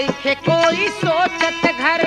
बैठे कोई सोचत घर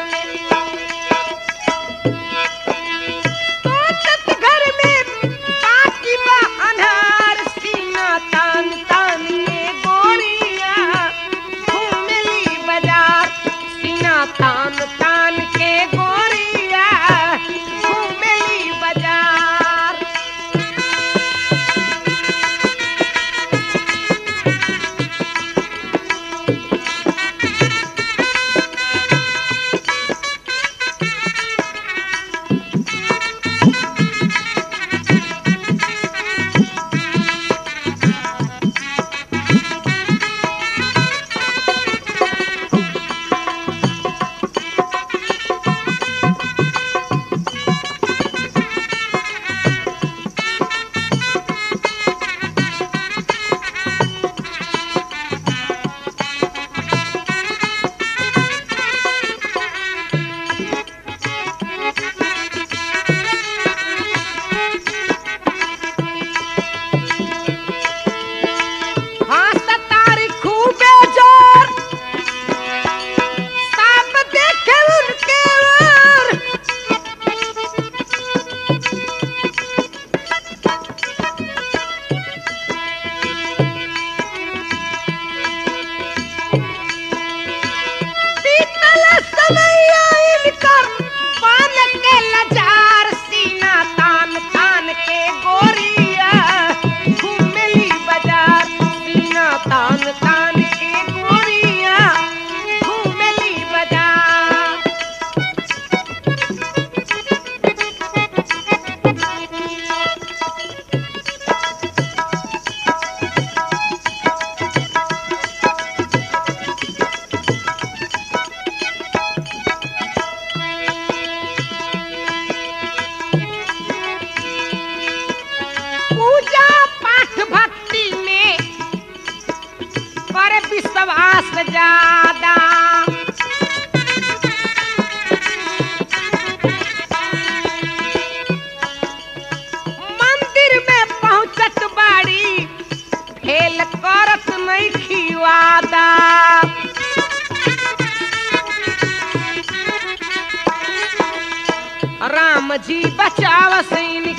राम जी बचाव सैनिक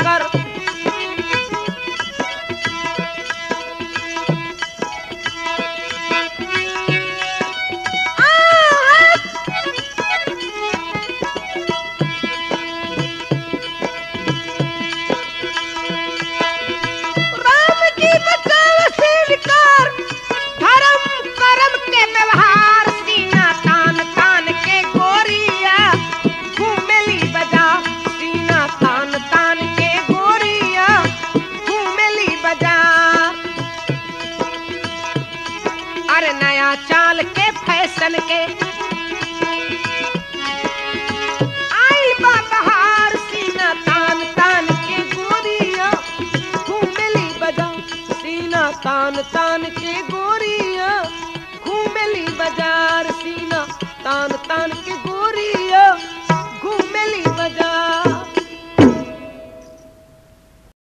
हर नया चाल के फ़ैशन के। तान तान के गोरिया, घूमली बजा सीना तान तान के बाज़ार सीना तान तान के गोरिया, घूमली बाज़ार